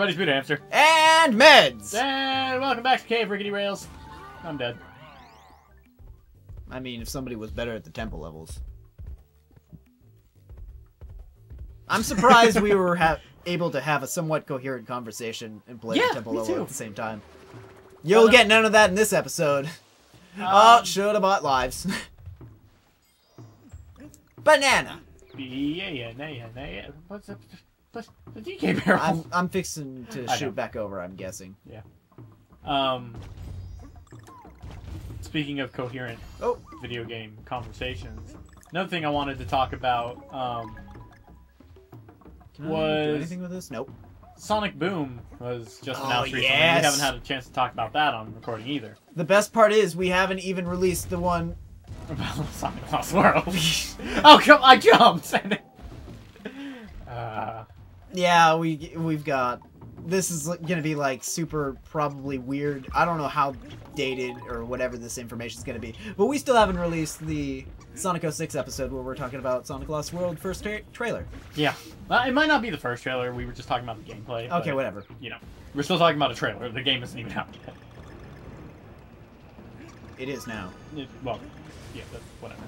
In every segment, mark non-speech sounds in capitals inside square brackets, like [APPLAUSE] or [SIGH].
everybody, Speed Hamster. And Medz! And welcome back to Cave Rickety Rails. I'm dead. I mean, if somebody was better at the temple levels. I'm [LAUGHS] surprised we were ha- able to have a somewhat coherent conversation and play Yeah, the temple level too. at the same time. You'll Well, get uh, none of that in this episode. Um, oh, should have bought lives. [LAUGHS] Banana. Yeah, yeah, yeah, yeah, yeah. What's up? What's the DK barrel? I'm I'm fixing to I know. shoot back over. I'm guessing. Yeah. Um. Speaking of coherent Oh, video game conversations, another thing I wanted to talk about, um, can I do anything with this? Nope. Sonic Boom was just Oh, announced recently. yes. We haven't had a chance to talk about that on recording either. The best part is we haven't even released the one. [LAUGHS] About Sonic Lost World. [LAUGHS] oh, come! I jumped. [LAUGHS] uh, Yeah, we we've got. This is gonna be like super probably weird. I don't know how dated or whatever this information is gonna be, but we still haven't released the Sonic 06 episode where we're talking about Sonic Lost World first tra- trailer. yeah. Well, it might not be the first trailer. We were just talking about the gameplay. Okay, whatever. You know, we're still talking about a trailer. The game isn't even out yet. It is now. It- well, yeah, but whatever.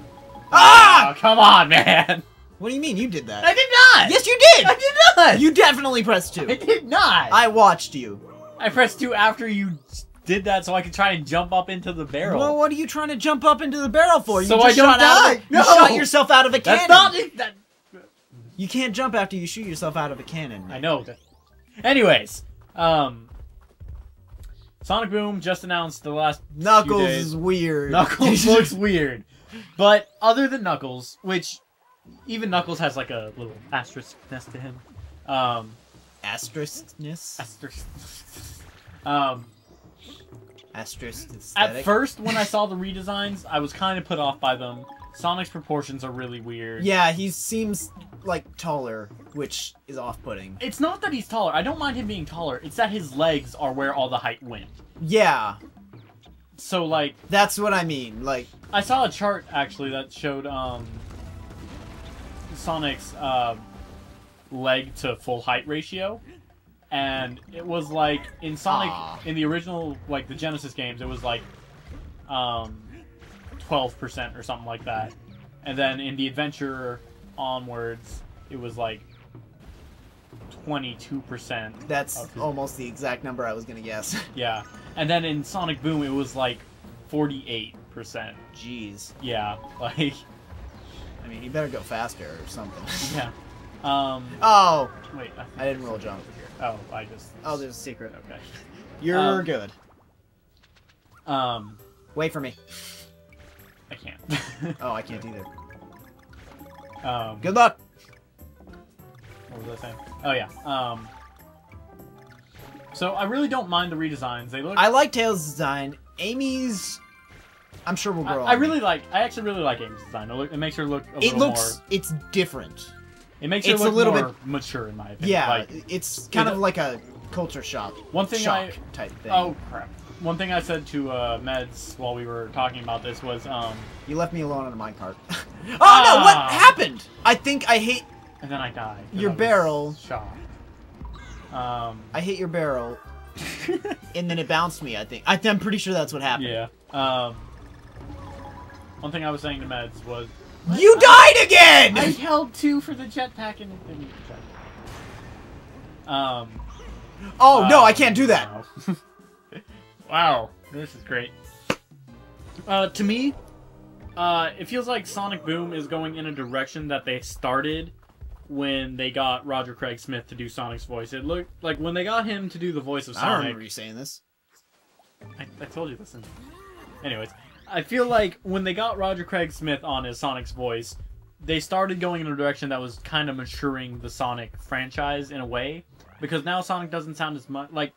Ah! Oh, come on, man! What do you mean you did that? I did not. yes, you did. I did not. You definitely pressed two. I did not. I watched you. I pressed two after you did that, so I could try and jump up into the barrel. Well, what are you trying to jump up into the barrel for? You So just I don't die. of No! You shot yourself out of a cannon. That's not that. You can't jump after you shoot yourself out of a cannon. I know that. Anyways, um, Sonic Boom just announced the last Knuckles is weird. Knuckles [LAUGHS] looks weird, but other than Knuckles, which even Knuckles has like a little asteriskness to him. Um, asteriskness. asterisk. um, Asterisk at first, when I saw the redesigns, I was kind of put off by them. Sonic's proportions are really weird. Yeah, he seems like taller, which is off-putting. It's not that he's taller. I don't mind him being taller. It's that his legs are where all the height went. Yeah, So like, that's what I mean. Like, I saw a chart actually that showed um Sonic's uh, leg to full height ratio, and it was like in Sonic Aw. in the original like the Genesis games, it was like um twelve percent or something like that, and then in the Adventure onwards, it was like twenty two percent. that's his- almost the exact number I was gonna guess. [LAUGHS] Yeah, and then in Sonic Boom, it was like forty eight percent. Jeez. Yeah, [LAUGHS] like I mean, you better go faster or something. [LAUGHS] yeah. Um, oh, wait. I, I didn't roll jump. over here. Oh, I just. Oh, there's a secret. Okay. [LAUGHS] You're Um, good. Um, Wait for me. I can't. [LAUGHS] Oh, I can't either. um, Good luck. what was I saying? Oh yeah. Um. So I really don't mind the redesigns. They look. I like Tails' design. Amy's, I'm sure we'll grow. I on really like. I actually really like Amy's design. It, look, it makes her look a It looks. more. It's different. It makes her it's a look little more mature, in my opinion. Yeah, Like, it's kind it- of like a culture shock. One thing shock I- type thing. oh crap. One thing I said to uh, Medz while we were talking about this was, um, You left me alone on a minecart. [LAUGHS] oh no! Ah. What happened? I think I hate. and then I died. Your I barrel. Shocked. Um. I hit your barrel, [LAUGHS] and then it bounced me. I think. I, I'm pretty sure that's what happened. Yeah. Um. One thing I was saying to Medz was You died again. I held two for the jetpack and it didn't check. Um. oh no! uh, I can't do that. Wow. [LAUGHS] wow, this is great. Uh, to me, uh, it feels like Sonic Boom is going in a direction that they started when they got Roger Craig Smith to do Sonic's voice. It looked like when they got him to do the voice of Sonic. I don't Sonic. remember you saying this. I, I told you this. Anyways, I feel like when they got Roger Craig Smith on as Sonic's voice, they started going in a direction that was kind of maturing the Sonic franchise in a way. Because now Sonic doesn't sound as much like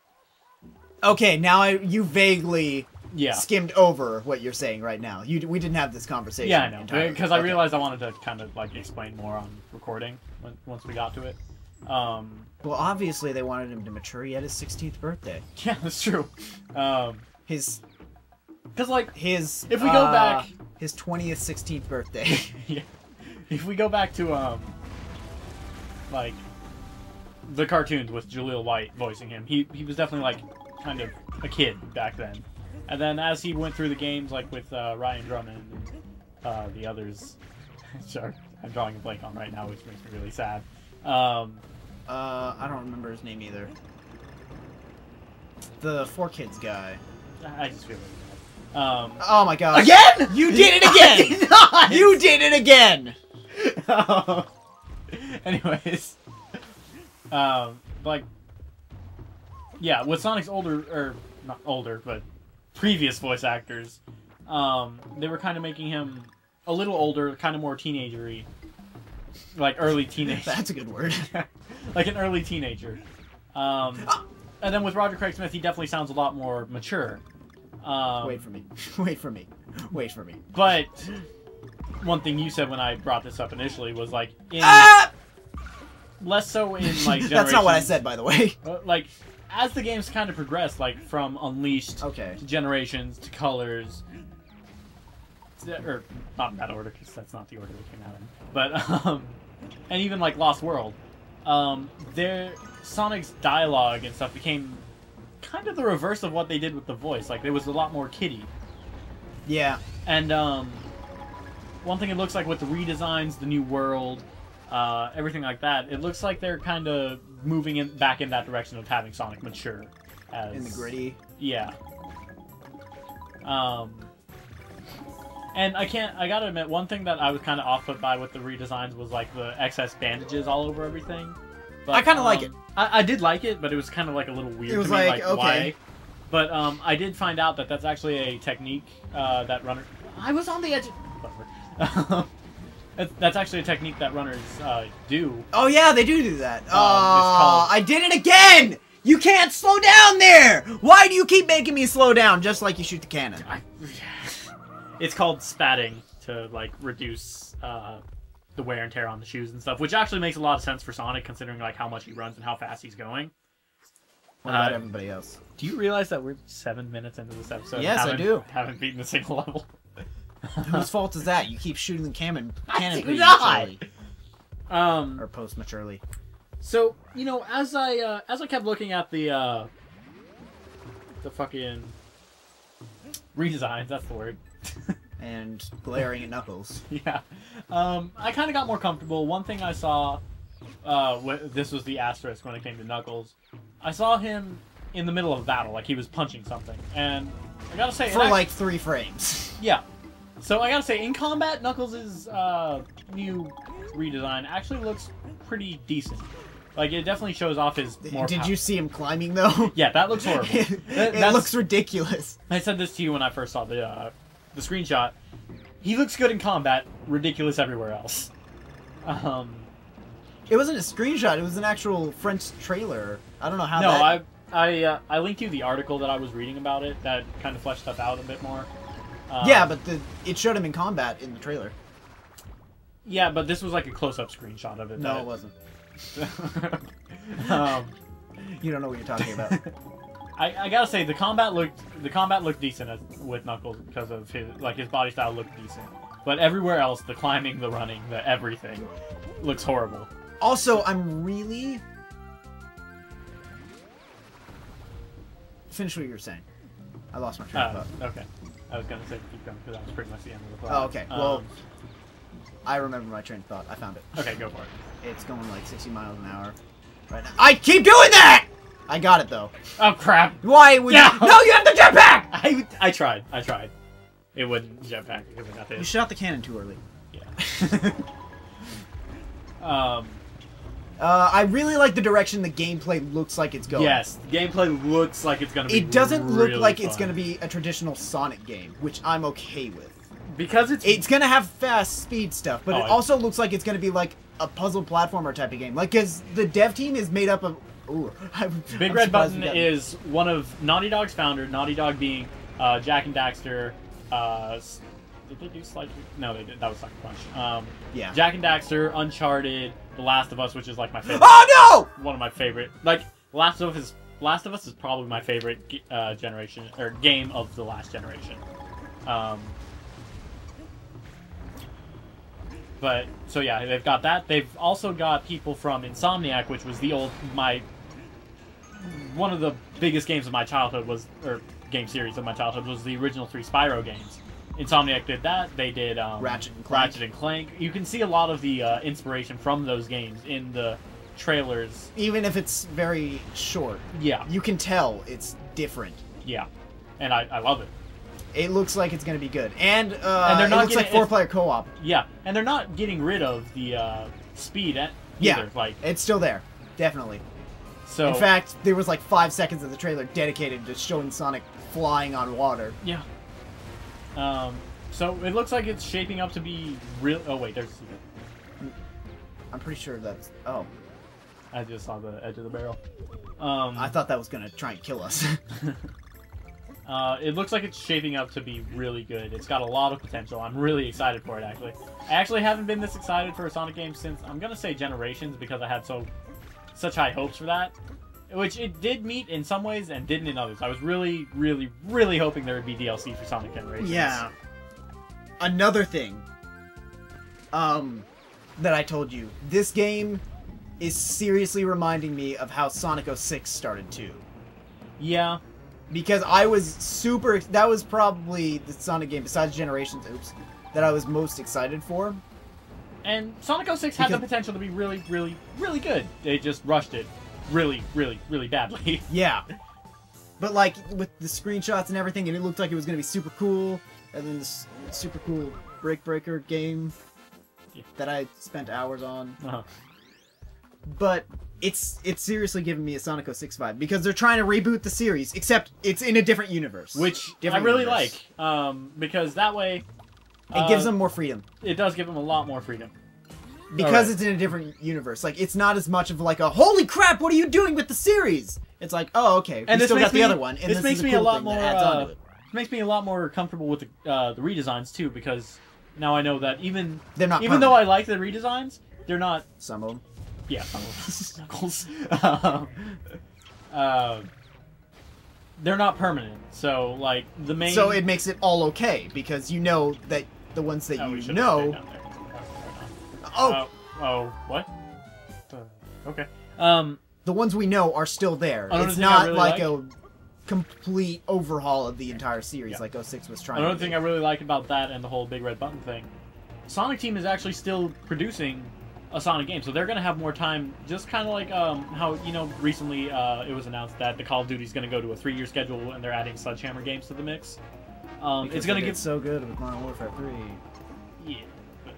Okay, now I you vaguely yeah. skimmed over what you're saying right now. You we didn't have this conversation. Yeah, I know. Because I Okay. realized I wanted to kind of like explain more on recording when, once we got to it. Um, Well, obviously they wanted him to mature. He had his 16th birthday. [LAUGHS] yeah, that's true. Um, His because like his. If we go uh, back- his 20th, 16th birthday. [LAUGHS] yeah, if we go back to um, like the cartoons with Jaleel White voicing him. He he was definitely like kind of a kid back then. And then as he went through the games, like with uh, Ryan Drummond and uh, the others, [LAUGHS] sorry, I'm drawing a blank on right now, which makes me really sad. Um, Uh, I don't remember his name either. The four kids guy. I just feel bad. Um, Oh my god. again, You did it [LAUGHS] I again! did not! You did it again! [LAUGHS] Anyways, um, like, yeah, with Sonic's older or not older, but previous voice actors, um, they were kind of making him a little older, kind of more teenagery, like early teenage, [LAUGHS] That's a good word. like an early teenager. Um, and then with Roger Craig Smith, he definitely sounds a lot more mature. Um, Wait for me. [LAUGHS] Wait for me. Wait for me. But one thing you said when I brought this up initially was like in Ah! less so in [LAUGHS] like That's not what I said, by the way. [LAUGHS] Like as the games kind of progressed, like from Unleashed Okay. to Generations to Colors, to, or not in that order because that's not the order they came out in. But um, and even like Lost World, um, their Sonic's dialogue and stuff became kind of the reverse of what they did with the voice. Like it was a lot more kiddie. Yeah. And um, one thing it looks like with the redesigns, the new world, uh, everything like that, it looks like they're kind of moving in back in that direction of having Sonic mature. As, In the gritty. Yeah. Um. And I can't. I gotta admit, one thing that I was kind of off put by with the redesigns was like the excess bandages all over everything. But, I kinda like um, it. I, I did like it, but it was kind of like a little weird. It was to me, like, okay. why. But um, I did find out that that's actually a technique uh, that runner. I was on the edge. Of... [LAUGHS] that's, that's actually a technique that runners uh, do. Oh yeah, they do do that. Um, Oh, called- I did it again! You can't slow down there! Why do you keep making me slow down just like you shoot the cannon? I, [LAUGHS] it's called spatting to like reduce uh, the wear and tear on the shoes and stuff, which actually makes a lot of sense for Sonic considering like how much he runs and how fast he's going. What about Uh, everybody else? Do you realize that we're seven minutes into this episode? and Yes, I do. Haven't beaten a single level. [LAUGHS] Whose fault is that? You keep shooting the cannon, [LAUGHS] I cannon do prematurely. Um. Or post maturely. So you know, as I uh, as I kept looking at the uh, the fucking redesigns, that's the word. [LAUGHS] And glaring at Knuckles. [LAUGHS] yeah. Um, I kind of got more comfortable. One thing I saw, uh, this was the asterisk when it came to Knuckles. I saw him in the middle of a battle, like he was punching something, and I gotta say, For act- like three frames. [LAUGHS] yeah. So I gotta say, in combat, Knuckles' uh, new redesign actually looks pretty decent. Like it definitely shows off his more. Did pow- you see him climbing though? Yeah, that looks horrible. [LAUGHS] it That- it looks ridiculous. I said this to you when I first saw the uh, the screenshot. He looks good in combat, ridiculous everywhere else. Um, It wasn't a screenshot, it was an actual French trailer. I don't know how no, that... I I uh, I linked you the article that I was reading about it that kind of fleshed stuff out a bit more. Um, Yeah, but the, it showed him in combat in the trailer. yeah, but this was like a close-up screenshot of it. No, it wasn't. [LAUGHS] um, You don't know what you're talking about. [LAUGHS] I, I gotta say the combat looked the combat looked decent as, with Knuckles because of his like his body style looked decent, but everywhere else the climbing, the running, the everything looks horrible. also, I'm really... Finish what you were saying. I lost my train of Uh, thought. okay, I was gonna say keep going because that was pretty much the end of the plot. Oh, okay. Well, Um, I remember my train of thought. I found it. okay, go for it. It's going like 60 miles an hour right now. I keep doing that! I got it though. Oh crap! Why would Yeah. you? [LAUGHS] No, you have the jetpack! I I tried, I tried. It wouldn't jetpack because I got You this. shot the cannon too early. Yeah. [LAUGHS] um. Uh, I really like the direction the gameplay looks like it's going. Yes, the gameplay looks like it's gonna be. It doesn't look really like it's going to be a traditional Sonic game, which I'm okay with. because it's It's going to have fast speed stuff, but Oh, it it- also looks like it's going to be like a puzzle platformer type of game. Like, because the dev team is made up of. Ooh, [LAUGHS] I'm, Big I'm Red Button is one of Naughty Dog's founder. Naughty Dog being uh, Jak and Daxter. Uh, did they do Slight? No, they did. That was Sucker Punch. Um, Yeah. Jak and Daxter, Uncharted, The Last of Us, which is like my favorite. Oh one of my favorite. Like Last of Us is Last of Us is probably my favorite uh, generation or game of the last generation. Um, but so yeah, they've got that. They've also got people from Insomniac, which was the old my one of the biggest games of my childhood was or game series of my childhood was the original three Spyro games. Insomniac did that. They did um, Ratchet and Clank. Ratchet and Clank. You can see a lot of the uh, inspiration from those games in the trailers. Even if it's very short, Yeah, you can tell it's different. yeah, and I, I love it. It looks like it's gonna be good, and uh, And they're not it looks like getting- four-player co-op. Yeah, and they're not getting rid of the uh, speed e- Yeah. Like It's still there, definitely. So. In fact, there was like five seconds of the trailer dedicated to showing Sonic flying on water. Yeah. Um, so it looks like it's shaping up to be real. Oh wait, there's. I'm pretty sure that's. Oh, I just saw the edge of the barrel. Um, I thought that was gonna try and kill us. [LAUGHS] uh, it looks like it's shaping up to be really good. It's got a lot of potential. I'm really excited for it. Actually, I actually haven't been this excited for a Sonic game since I'm gonna say Generations because I had so such high hopes for that. Which it did meet in some ways and didn't in others. I was really, really, really hoping there would be DLC for Sonic Generations. yeah. Another thing. Um, that I told you. This game is seriously reminding me of how Sonic 06 started too. Yeah. because I was super. That was probably the Sonic game besides Generations. Oops, that I was most excited for. And Sonic 06 had the potential to be really, really, really good. They just rushed it really, really, really badly. [LAUGHS] Yeah, but like with the screenshots and everything, and it looked like it was gonna be super cool. And then this super cool Break Breaker game Yeah. that I spent hours on. Uh-huh. But it's it's seriously giving me a Sonic 06 vibe because they're trying to reboot the series, except it's in a different universe, Which Different I really universe. like, um, because that way it gives uh, them more freedom. it does give them a lot more freedom. because Alright. it's in a different universe. Like it's not as much of like a holy crap, what are you doing with the series? It's like oh okay, And we this still makes got the me- other one, and this this, makes me a, lot more, uh, makes me a lot more comfortable with the, uh, the redesigns too, because now I know that even They're not even though I like the redesigns, they're not Some of them. Yeah, Knuckles. [LAUGHS] [LAUGHS] um, uh, they're not permanent, so like the main. So it makes it all okay because you know that the ones that Oh, you know. Oh, Oh, oh, what? Uh, okay. Um, the ones we know are still there. It's not really like like- a complete overhaul of the entire series Yeah. like 06 was trying. another thing do. I really like about that and the whole big red button thing, Sonic Team is actually still producing a Sonic game, so they're gonna have more time. Just kind of like um, how you know recently uh, it was announced that the Call of Duty is gonna go to a three-year schedule and they're adding Sledgehammer games to the mix. Um, it's gonna get so good with Modern Warfare 3. Yeah, but,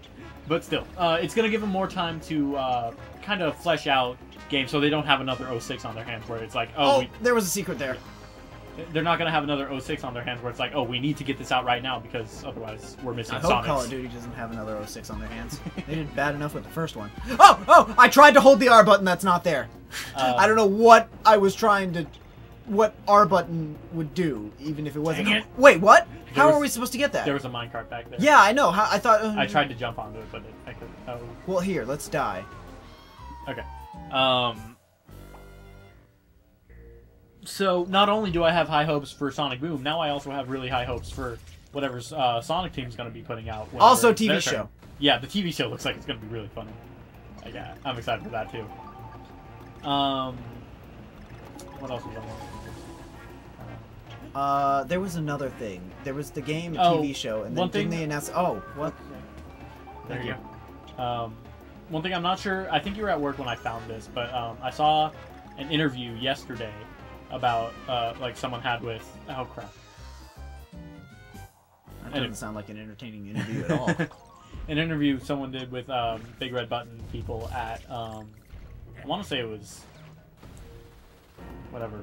but still, uh, it's gonna give them more time to uh, kind of flesh out games, so they don't have another 06 on their hands where it's like, oh, Oh, we, there was a secret there. They're not gonna have another 06 on their hands where it's like, oh, we need to get this out right now because otherwise we're missing I hope Sonics. Call of Duty doesn't have another 06 on their hands. [LAUGHS] they did bad enough with the first one. [LAUGHS] Oh, oh! I tried to hold the R button. That's not there. Uh, I don't know what I was trying to, what R button would do, even if it wasn't. It. Wait, what? How was- are we supposed to get that? There was a minecart back there. Yeah, I know. How, I thought. uh, I tried to jump onto it, but it, I couldn't. Oh, Well, here, let's die. okay. Um. So not only do I have high hopes for Sonic Boom, now I also have really high hopes for whatever uh, Sonic Team's going to be putting out. Also, TV show. turn. Yeah, the TV show looks like it's going to be really funny. Like, yeah, I'm excited for that too. Um, what else was on there? Uh, there was another thing. There was the game, Oh, TV show, and then one thing- they announced? Oh, what? There Thank you go. Um, one thing I'm not sure. I think you were at work when I found this, but um, I saw an interview yesterday about uh, like someone had with oh crap That Anyway. doesn't sound like an entertaining interview at all. [LAUGHS] an interview someone did with um, Big Red Button people at um, I want to say it was whatever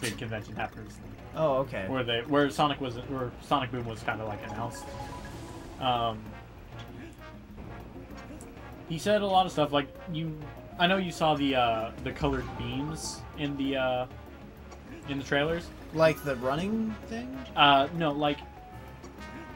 big convention happened recently. oh, okay. where they where Sonic was where Sonic Boom was kind of like announced. Um, he said a lot of stuff like you. I know you saw the uh, the colored beams in the uh, in the trailers. Like the running thing? Uh, no, like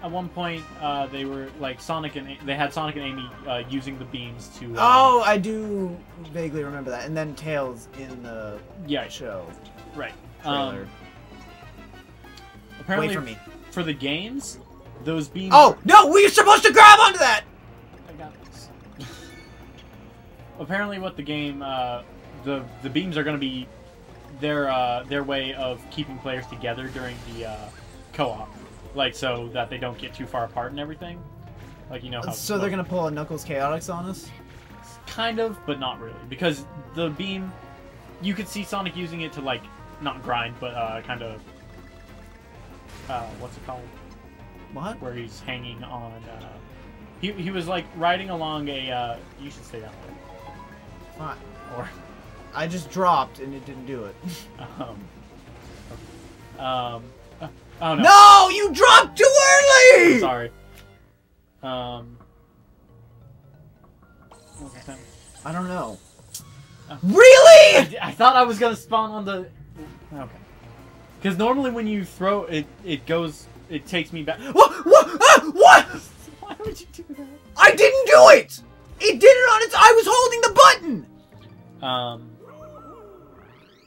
at one point uh, they were like Sonic and they had Sonic and Amy uh, using the beams to. Uh, Oh, I do vaguely remember that. And then Tails in the yeah, show right. trailer. Um, apparently, Wait for me. for the games, those beams. Oh no, we're supposed to grab onto that. I got [LAUGHS] apparently, what the game, uh, the the beams are going to be their uh, their way of keeping players together during the uh, co-op, like so that they don't get too far apart and everything. Like you know how. So they're gonna pull a Knuckles Chaotix on us? kind of, but not really, because the beam, you could see Sonic using it to like not grind, but uh, kind of. Uh, what's it called? What? Where he's hanging on. Uh, he he was like riding along a. Uh, you should stay that way. Fine. Or I just dropped and it didn't do it. [LAUGHS] um. Um. uh, oh no. No, you dropped too early. Sorry. Um. I don't know. Oh. Really? I, I thought I was gonna spawn on the. Okay. Because normally when you throw it, it goes. It takes me back. What? What? Ah, what? [LAUGHS] Why would you do that? I didn't do it. It did it on its. I was holding the button. Um.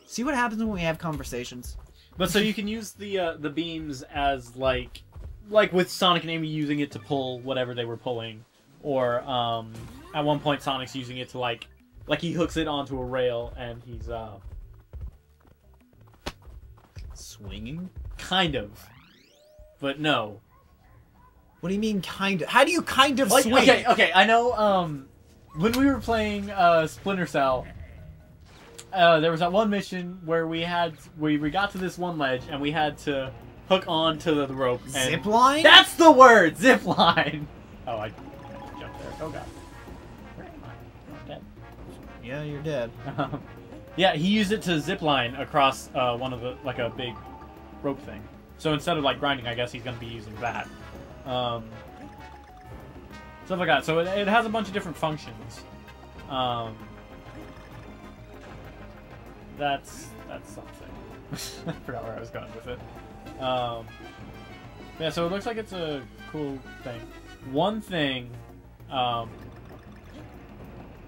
See what happens when we have conversations. But so you can use the uh, the beams as like, like with Sonic and Amy using it to pull whatever they were pulling, or um, at one point Sonic's using it to like, like he hooks it onto a rail and he's uh, Swinging? kind of, but no. What do you mean, kind of? How do you kind of Like, swing? okay, okay, I know. Um, when we were playing uh, Splinter Cell, uh, there was that one mission where we had we, we got to this one ledge and we had to hook on to the, the rope. And Zip line? That's the word, zip line. Oh, I, jumped there. Oh god. Where am I? I'm dead. Yeah, you're dead. Um, [LAUGHS] yeah, he used it to zip line across uh, one of the like a big rope thing. So instead of like grinding, I guess he's gonna be using that. Um, stuff like that. So it, it has a bunch of different functions. Um, that's that's something. [LAUGHS] I forgot where I was going with it. Um, yeah, so it looks like it's a cool thing. One thing, um,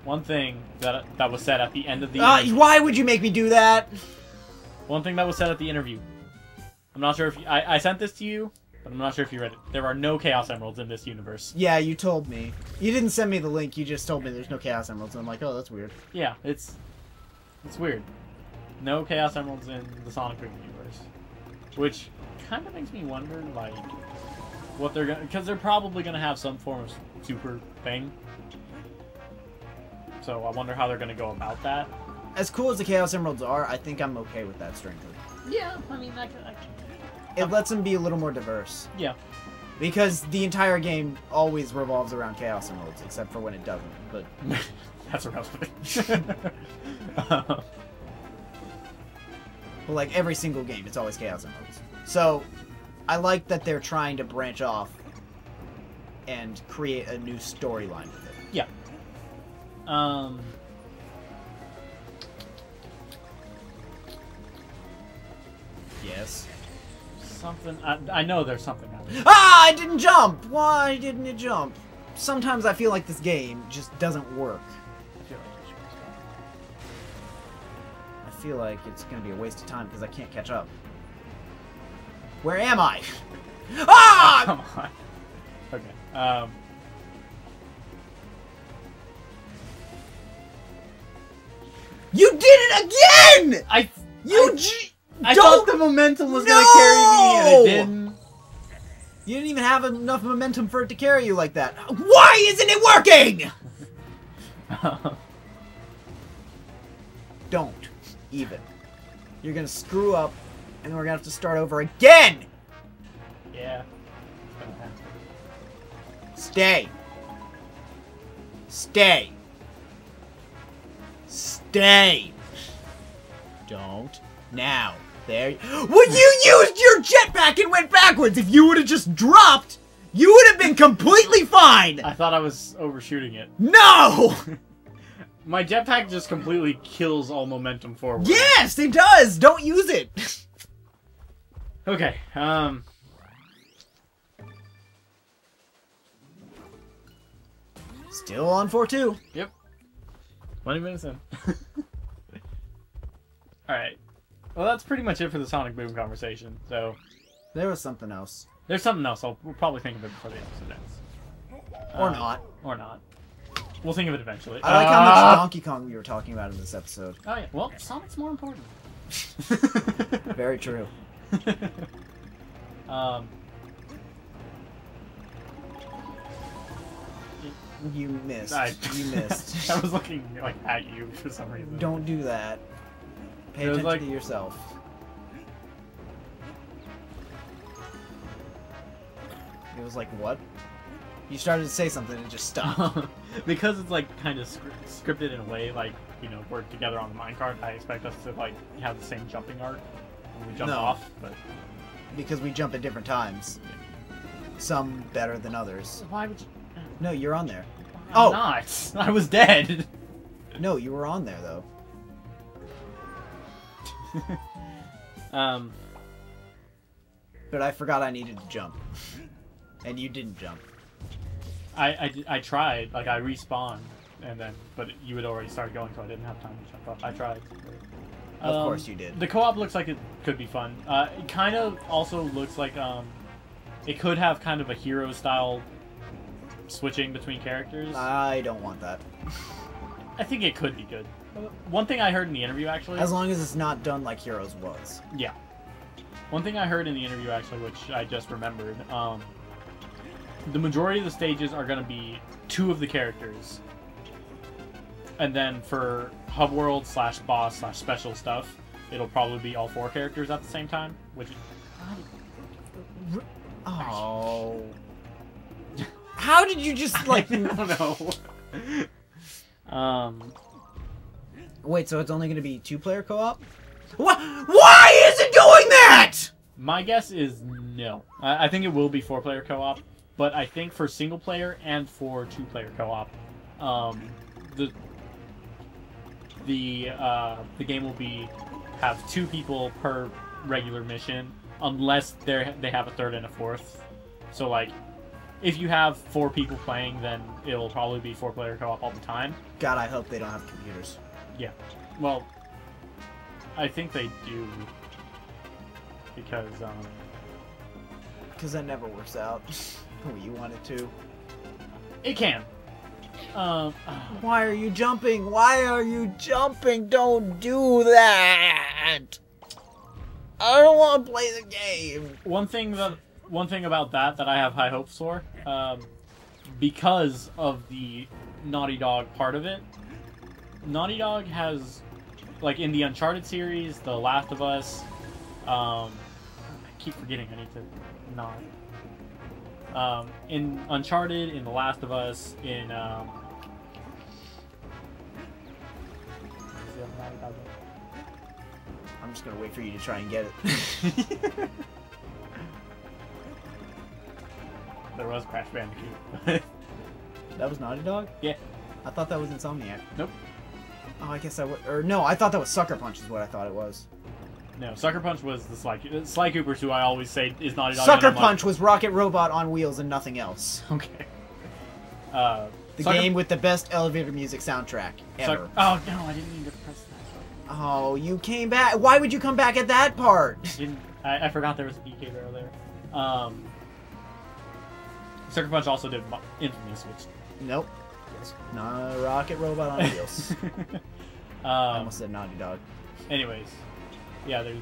one thing that that was said at the end of the Uh, why would you make me do that? one thing that was said at the interview. I'm not sure if you, I, I sent this to you, but I'm not sure if you read it. There are no Chaos Emeralds in this universe. Yeah, you told me. You didn't send me the link. You just told me there's no Chaos Emeralds. And I'm like, oh, that's weird. Yeah, it's it's weird. No Chaos Emeralds in the Sonic Boom universe, which kind of makes me wonder, like, what they're gonna because they're probably gonna have some form of super thing. So I wonder how they're gonna go about that. As cool as the Chaos Emeralds are, I think I'm okay with that strangely. Yeah, I mean, I, I, It lets them be a little more diverse. yeah. Because the entire game always revolves around Chaos Emeralds, except for when it doesn't. But [LAUGHS] That's irrelevant. Um, [LAUGHS] [LAUGHS] But like every single game, it's always Chaos Emeralds. So I like that they're trying to branch off and create a new storyline with it. Yeah. Um. Yes. Something. I, I know there's something happening. Ah, I didn't jump! Why didn't it jump? Sometimes I feel like this game just doesn't work. Feel like it's gonna be a waste of time because I can't catch up. Where am I? [LAUGHS] Ah! [LAUGHS] Come on. Okay. Um. You did it again! I. You I, j- I don't- thought the momentum was gonna carry me, and it didn't. You didn't even have enough momentum for it to carry you like that. Why isn't it working? [LAUGHS] Don't. Even. You're gonna screw up, and we're gonna have to start over again! yeah. It's gonna happen. Stay. Stay. Stay. Don't. Now. There. Well, you used your jetpack and went backwards. If you would have just dropped, you would have been completely fine. I thought I was overshooting it. No! [LAUGHS] My jetpack just completely kills all momentum forward. Yes, it does. Don't use it. [LAUGHS] Okay. Um. Still on 4-2. Yep. 20 minutes in. [LAUGHS] Alright. Well, that's pretty much it for the Sonic Boom conversation. So, There was something else. there's something else. I'll we'll probably think of it before the episode ends. Or Uh, not. Or not. We'll think of it eventually. I like how much Uh, Donkey Kong we were talking about in this episode. Oh yeah. Well, Sonic's more important. [LAUGHS] Very true. [LAUGHS] um. You missed. I, You [LAUGHS] missed. I was looking like at you for some reason. Don't do that. Pay attention like- to yourself. It was like, what? You started to say something and just stopped. [LAUGHS] because it's like kind of scripted in a way, like you know, we're together on the minecart. I expect us to like have the same jumping arc when we jump No. off. But because we jump at different times. Some better than others. why would you? No, you're on there. I'm Oh. not. [LAUGHS] I was dead. No, you were on there though. [LAUGHS] Um. But I forgot I needed to jump. And you didn't jump. I, I, I tried, like I respawned, and then, but you had already started going, so I didn't have time to jump up. I tried. Of Um, course you did. The co-op looks like it could be fun. Uh, it kind of also looks like um, it could have kind of a hero style switching between characters. I don't want that. I think it could be good. One thing I heard in the interview actually. As long as it's not done like Heroes was. Yeah. One thing I heard in the interview, actually, which I just remembered, um, the majority of the stages are going to be two of the characters. And then for hub world slash boss slash special stuff, it'll probably be all four characters at the same time, which Oh. How did you just [LAUGHS] like? I don't know. um, Wait, so it's only going to be two-player co-op? Why? Why is it doing that? my guess is no. I, I think it will be four player co op, but I think for single player and for two player co op, um, the the uh, the game will be have two people per regular mission unless they they have a third and a fourth. So like, if you have four people playing, then it'll probably be four player co op all the time. God, I hope they don't have computers. Yeah. Well, I think they do because um, Because that never works out. [LAUGHS] Oh, you want it to. it can. Um, Why are you jumping? Why are you jumping? Don't do that! I don't want to play the game. one thing that one thing about that that I have high hopes for, um, because of the Naughty Dog part of it. Naughty Dog has, like in the Uncharted series, The Last of Us. Um, I keep forgetting I need to not. Um, in Uncharted, in The Last of Us, in um, what's the other Naughty Dog I'm just gonna wait for you to try and get it. [LAUGHS] there was Crash Bandicoot. [LAUGHS] That was Naughty Dog? Yeah. I thought that was Insomniac. Nope. Oh, I guess I would. Or no, I thought that was Sucker Punch, is what I thought it was. No, Sucker Punch was the Sly, Sly Coopers, who I always say is Dog. Sucker and I'm like, Punch was Rocket Robot on wheels and nothing else. Okay. [LAUGHS] Uh, The Sucker- game with the best elevator music soundtrack ever. Suck- oh no, I didn't mean to press that. Oh, you came back. Why would you come back at that part? [LAUGHS] I, I forgot there was a DK barrel there. Um, Sucker Punch also did Mo- Infamous, which. Nope. Not a Rocket Robot on wheels. [LAUGHS] I um, almost said Naughty Dog. anyways, yeah, there's.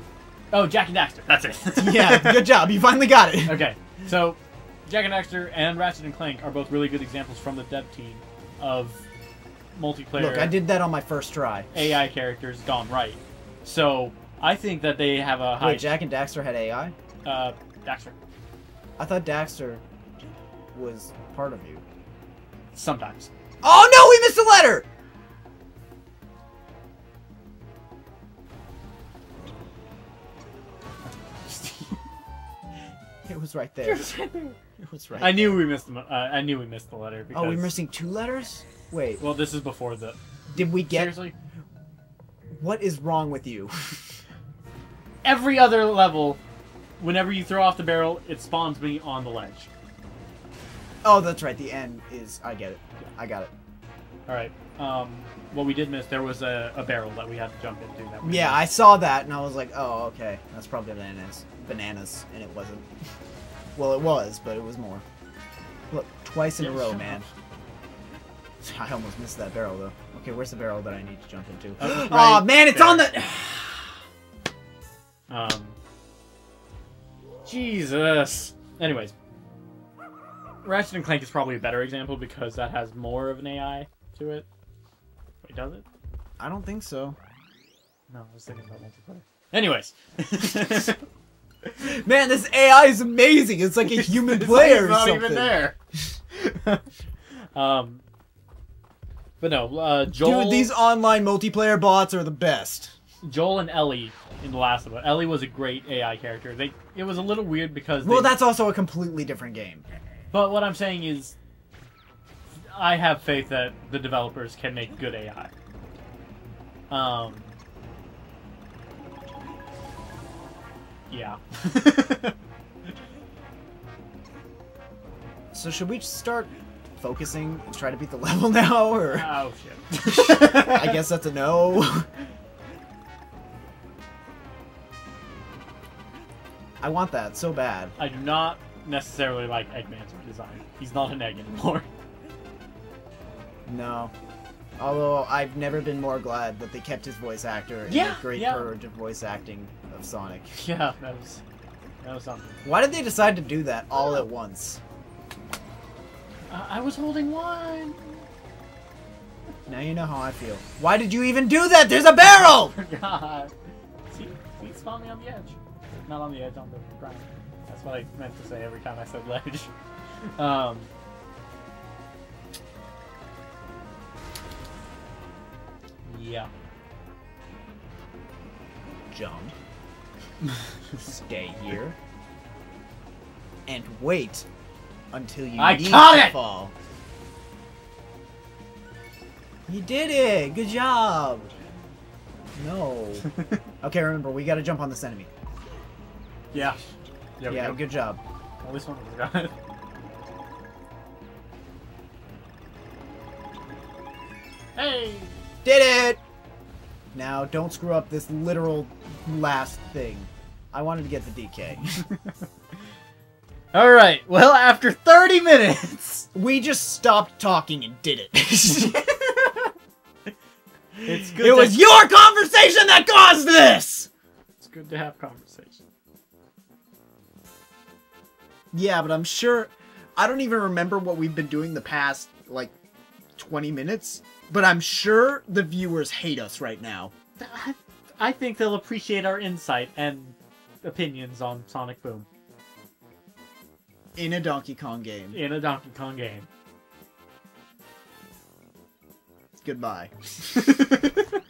Oh, Jak and Daxter. That's it. [LAUGHS] [LAUGHS] yeah, good job. You finally got it. Okay, so Jak and Daxter and Ratchet and Clank are both really good examples from the dev team of multiplayer Look, I did that on my first try. AI characters gone right. So I think that they have a high. Wait, Jak and Daxter had AI? uh, Daxter. I thought Daxter was part of you. Sometimes. Oh no, we missed a letter! [LAUGHS] It was right there. It was right. I knew we missed. The, uh, I knew we missed the letter. Because, Oh, we're missing two letters? Wait, Well, this is before the. did we get? Seriously, What is wrong with you? [LAUGHS] every other level, whenever you throw off the barrel, it spawns me on the ledge. Oh, that's right. The end is. I get it. I got it. All right. Um, what we did miss, there was a, a barrel that we had to jump into. That we Yeah, I saw that and I was like, oh, okay, that's probably bananas. Bananas, and it wasn't. Well, it was, but it was more. Look, twice in a row, man. [LAUGHS] I almost missed that barrel though. Okay, where's the barrel that I need to jump into? Oh [GASPS] right man, it's there. on the. [SIGHS] Um. Jesus. Anyways, Ratchet and Clank is probably a better example because that has more of an AI to it. Wait, does it? I don't think so. No, I was thinking about multiplayer. Anyways. [LAUGHS] Man, this AI is amazing. It's like a [LAUGHS] human It's player or not something. even there. [LAUGHS] um. But no, uh, Joel. Dude, these online multiplayer bots are the best. Joel and Ellie in The Last of Us. Ellie was a great AI character. They it was a little weird because Well, they- that's also a completely different game. But what I'm saying is, I have faith that the developers can make good AI. Um. Yeah. [LAUGHS] So should we start focusing and try to beat the [LAUGHS] level now, or oh shit. [LAUGHS] I guess that's a no. I want that so bad. I do not necessarily like Eggman's design. He's not an egg anymore. No. Although I've never been more glad that they kept his voice actor in Yeah, the great yeah. purge of voice acting of Sonic. [LAUGHS] yeah, that was that was something. Why did they decide to do that all at once? Uh, I was holding one. Now you know how I feel. Why did you even do that? There's a barrel! [LAUGHS] Forgot. See, see, spawn me on the edge. Not on the edge, on the ground. That's what I meant to say every time I said [LAUGHS] ledge. Um. Yeah. Jump. Stay here. And wait until you I need caught to it! fall. You did it! Good job! No. [LAUGHS] okay, remember, we gotta jump on this enemy. yeah. There we yeah, go. good job. At least one of us got it. Hey! Did it! Now, don't screw up this literal last thing. I wanted to get the DK. [LAUGHS] Alright, well, after 30 minutes, [LAUGHS] we just stopped talking and did it. [LAUGHS] it's good it to, was your conversation that caused this! it's good to have conversation. Yeah, but I'm sure. I don't even remember what we've been doing the past, like, 20 minutes. But I'm sure the viewers hate us right now. I, I think they'll appreciate our insight and opinions on Sonic Boom In a Donkey Kong game. in a Donkey Kong game. Goodbye. [LAUGHS]